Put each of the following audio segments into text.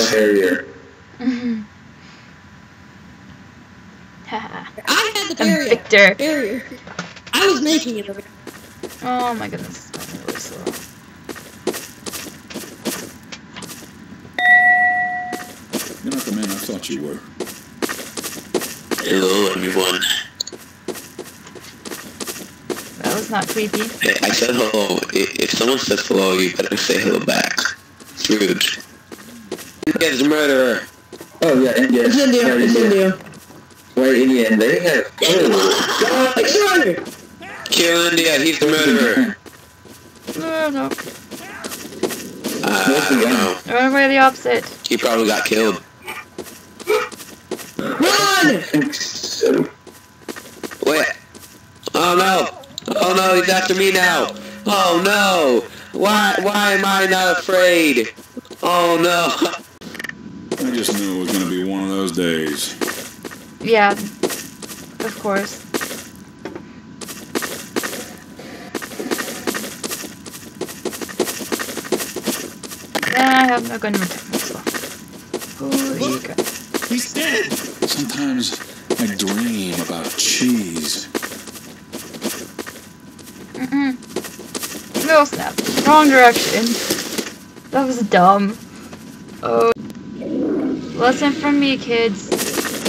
the Harrier. Mhm. I had the I'm barrier. Victor. Barrier. I was making it. Over. Oh my goodness. really slow. You're not the man I thought you were. Hello, everyone. That was not creepy. Hey, I said hello. If someone says hello, you better say hello back. It's rude. India's a murderer. Oh yeah, India. It's India. Yeah, It's India. Wait, India, they have. Oh, Extraordinary. Kill India. He's the murderer. No, no. Uh, I don't know. Run away the opposite. He probably got killed. Run! Wait. Oh no. Oh no, he's after me now. Oh no. Why why am I not afraid? Oh no. I just knew it was gonna be one of those days. Yeah. Of course. I have no gun to myself. Crap. He's dead! Sometimes I dream about cheese. Mm-mm. No snap. Wrong direction. That was dumb. Oh. Lesson from me, kids.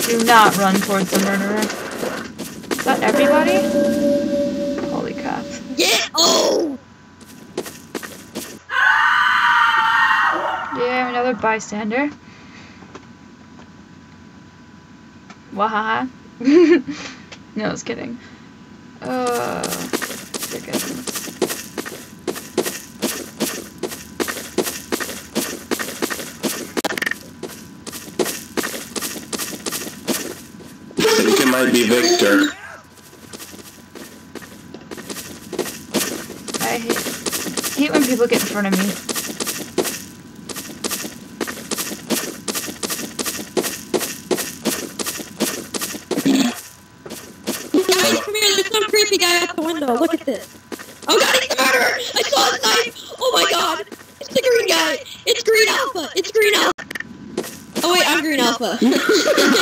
Do not run towards the murderer. Is that everybody? Holy crap. Yeah. Oh. Yeah, another bystander. Wahaha. no, I was kidding. Uh, dear goodness. I think it might be Victor. I hate, hate when people get in front of me. Guys, come here. There's some creepy guy out the window. Look at this. Oh god, he's the murderer! I saw his knife! Oh my god! It's the green guy! It's Green Alpha! It's Green Alpha! Oh wait, I'm Green Alpha.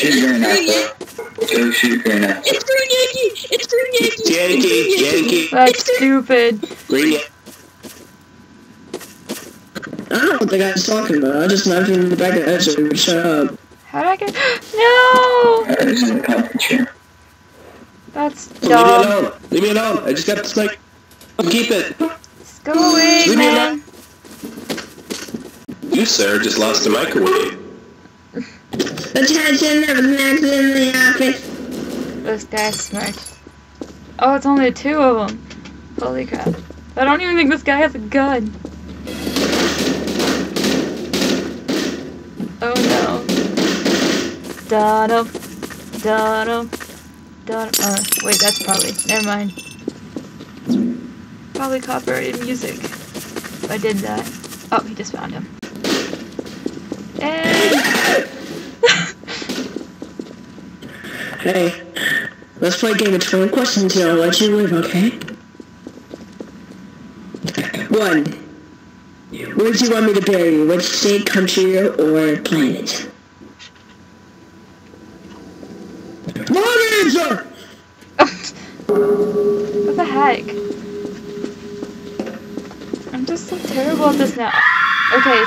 shoot Green Alpha. Go shoot Green Alpha. It's Green Yankee! It's Green Yankee! Yankee, Yankee. That's stupid. Green I don't know what the guy's talking about. I just knocked him in the back of the head so he would shut up. How did I get? No! This is a comfort chair. That's Leave me alone. Leave me alone. I just got this like keep it. Just go away, Leave me man. You sir just lost a microwave. Attention, there in the office. This guy's smart. Oh, it's only two of them. Holy crap. I don't even think this guy has a gun. Oh no. Da-dum. Da-dum. Da-dum. Uh, wait, that's probably. Never mind. Probably copyrighted music. I did that. Oh, he just found him. Hey, let's play a game of 20 questions here. I'll let you live, okay? One. Where do you want me to bury you? Which state, country, or planet? Wrong answer! what the heck? I'm just so terrible at this now. Okay,